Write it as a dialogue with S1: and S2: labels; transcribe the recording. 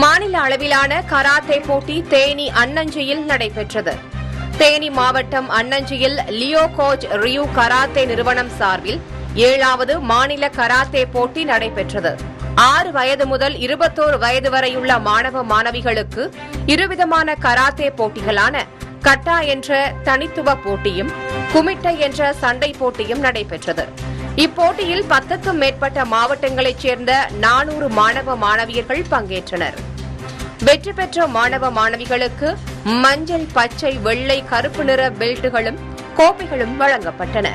S1: மாநில அளவிலான கராத்தே போட்டி தேனி அன்னஞ்சியில் நடைபெற்றது. தேனி மாவட்டம் அன்னஞ்சியில் லியோ கோச் ரியூ கராத்தே நிறுவனம் சார்பில் ஏழாவது மாநில கராத்தே போட்டி நடைபெற்றது. ஆறு வயது முதல் இருபத்தோரு வயது வரையுள்ள மாணவ மாணவிகளுக்கு இருவிதமான கராத்தே போட்டிகளான கட்டா என்ற தனித்துவ போட்டியும் குமிட்டை என்ற சண்டை போட்டியும் நடைபெற்றது. இப்போட்டியில் பத்துக்கும் மேற்பட்ட மாவட்டங்களைச் சேர்ந்த நானூறு மாணவ மாணவியர்கள் பங்கேற்றனர். வெற்றி பெற்ற மாணவ மாணவிகளுக்கு மஞ்சள் பச்சை வெள்ளை கருப்பு நிற பெல்ட்டுகளும் கோப்பைகளும் வழங்கப்பட்டன.